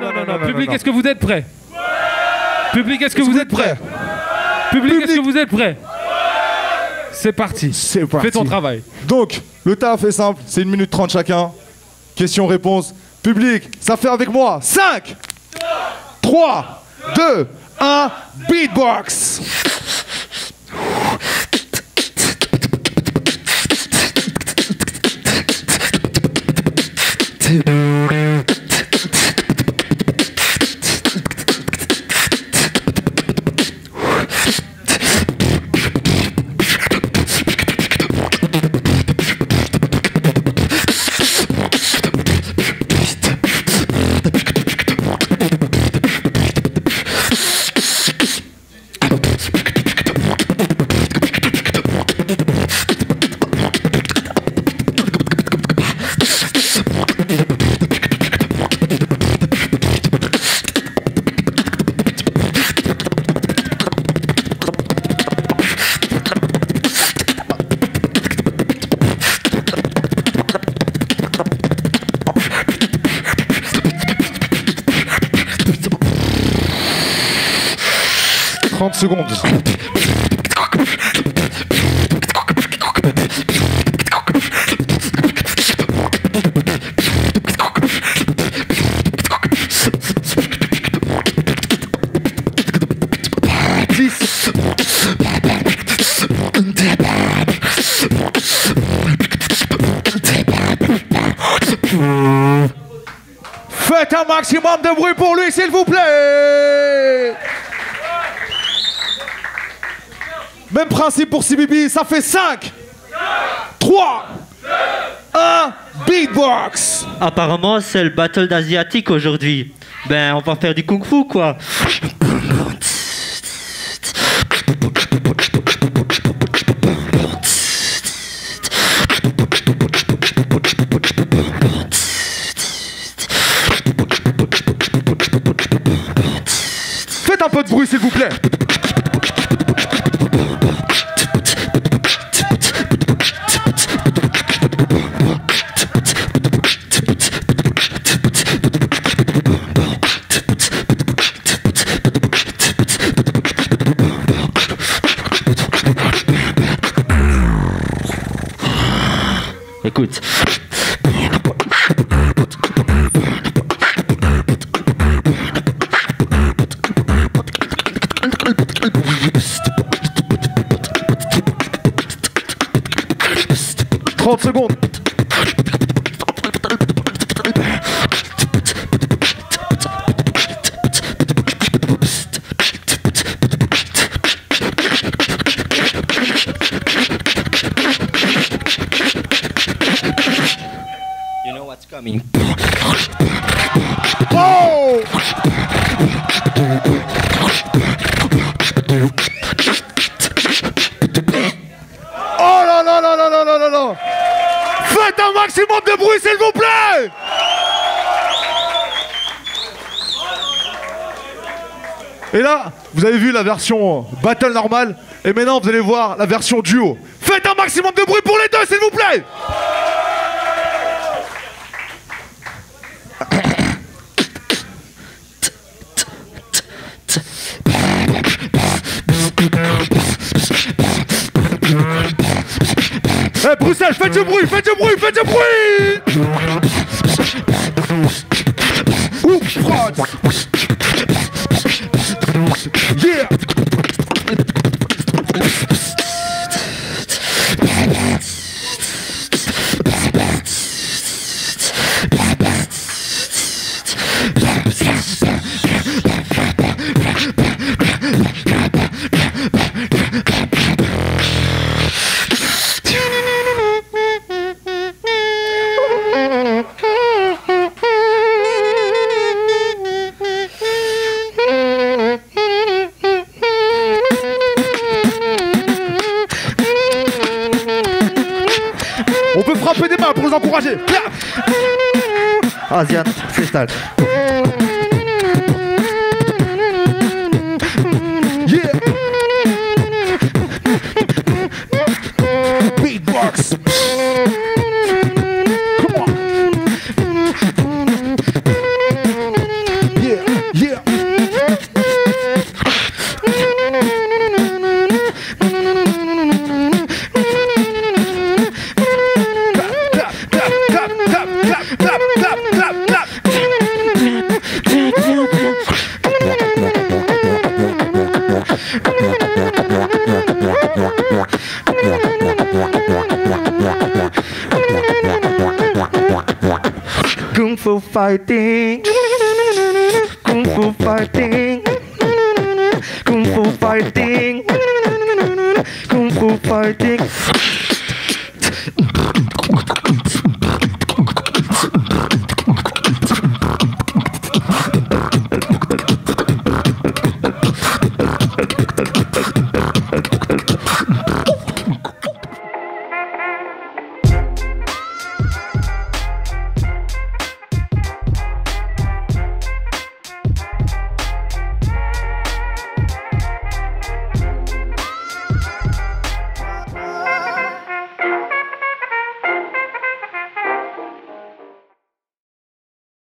non, non, non, Public, est-ce que vous êtes prêts Public, est-ce que vous êtes prêts Public, est-ce que vous êtes prêts C'est parti. C'est parti. Fais ton travail. Donc, le taf est simple, c'est 1 minute 30 chacun. Question-réponse. Public, ça fait avec moi 5, 3, 2, 1, beatbox. « 30 secondes. Faites un maximum de bruit pour lui, s'il vous plaît. Même principe pour CBB, ça fait 5, 3, 1, beatbox. Apparemment, c'est le battle d'asiatique aujourd'hui. Ben, on va faire du kung fu, quoi. Faites un peu de bruit, s'il vous plaît. Bitch. 30 secondes. You know what's coming. Oh maximum de bruit s'il vous plaît Et là, vous avez vu la version battle normale, et maintenant vous allez voir la version duo. Faites un maximum de bruit pour les deux s'il vous plaît Eh Bruxelles, faites du bruit, faites du bruit, faites du bruit. Ouh, On peut frapper des mains pour les encourager. Asiat, freestyle. Kung Fu fighting. Kung Fu fighting. Kung Fu fighting. Kung Fu fighting.